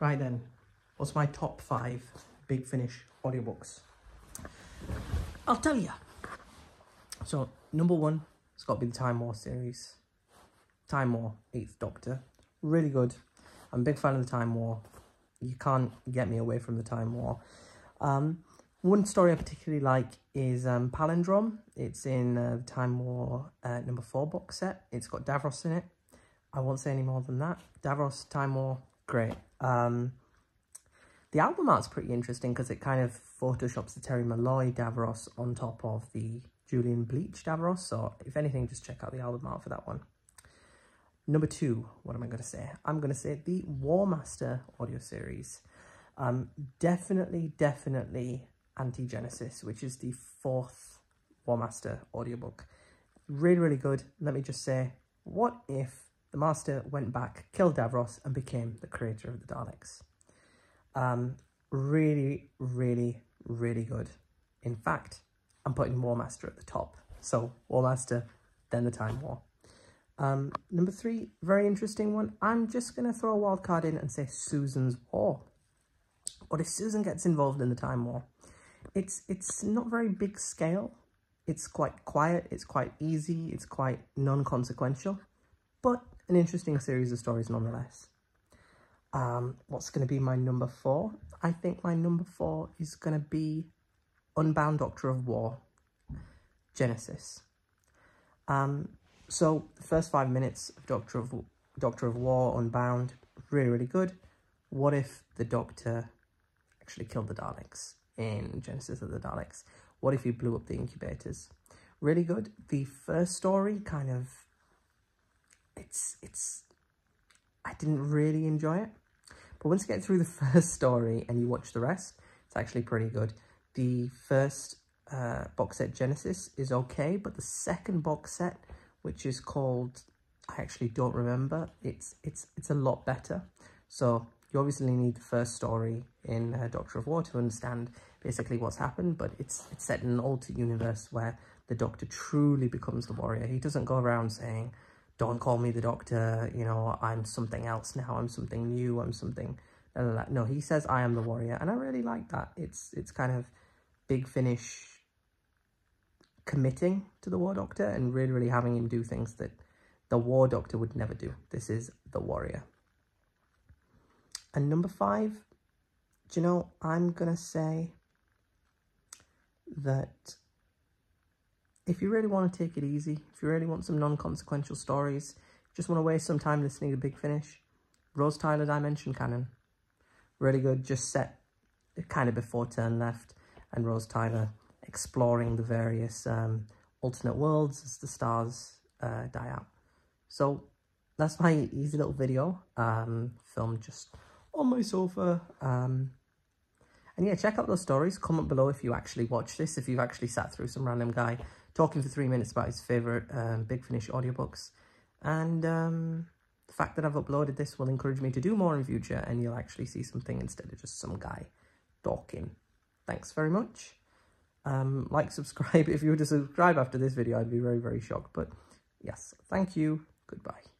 Right then, what's my top five Big Finish audiobooks? I'll tell you. So, number one, it's got to be the Time War series. Time War, Eighth Doctor. Really good. I'm a big fan of the Time War. You can't get me away from the Time War. Um, one story I particularly like is um, Palindrome. It's in uh, the Time War uh, number four box set. It's got Davros in it. I won't say any more than that. Davros, Time War, great. Um, the album art's pretty interesting because it kind of photoshops the Terry Molloy Davros on top of the Julian Bleach Davros. So if anything, just check out the album art for that one. Number two, what am I going to say? I'm going to say the War Master audio series. Um, definitely, definitely Anti-Genesis, which is the fourth War Master audiobook. Really, really good. Let me just say, what if the Master went back, killed Davros, and became the creator of the Daleks? Um, really, really, really good. In fact, I'm putting War Master at the top. So, War Master, then the Time War. Um, number three, very interesting one. I'm just going to throw a wild card in and say Susan's War. What if Susan gets involved in the Time War? It's, it's not very big scale. It's quite quiet. It's quite easy. It's quite non-consequential. But an interesting series of stories nonetheless. Um, what's going to be my number four? I think my number four is going to be Unbound Doctor of War, Genesis. Um, so the first five minutes of Doctor of Doctor of War Unbound, really really good. What if the Doctor actually killed the Daleks in Genesis of the Daleks? What if he blew up the incubators? Really good. The first story kind of it's it's I didn't really enjoy it. But once you get through the first story and you watch the rest, it's actually pretty good. The first uh, box set Genesis is okay, but the second box set which is called, I actually don't remember, it's, it's, it's a lot better. So you obviously need the first story in uh, Doctor of War to understand basically what's happened, but it's, it's set in an alternate universe where the Doctor truly becomes the warrior. He doesn't go around saying, don't call me the Doctor, you know, I'm something else now, I'm something new, I'm something... No, he says, I am the warrior, and I really like that. It's, it's kind of big finish committing to the War Doctor and really, really having him do things that the War Doctor would never do. This is the Warrior. And number five, do you know, I'm going to say that if you really want to take it easy, if you really want some non-consequential stories, just want to waste some time listening to Big Finish, Rose Tyler Dimension Cannon. Really good, just set kind of before Turn Left and Rose Tyler exploring the various um, alternate worlds as the stars uh, die out. So that's my easy little video, um, filmed just on my sofa. Um, and yeah, check out those stories. Comment below if you actually watch this, if you've actually sat through some random guy talking for three minutes about his favourite um, Big Finish audiobooks. And um, the fact that I've uploaded this will encourage me to do more in future and you'll actually see something instead of just some guy talking. Thanks very much. Um, like, subscribe. If you were to subscribe after this video, I'd be very, very shocked. But yes, thank you. Goodbye.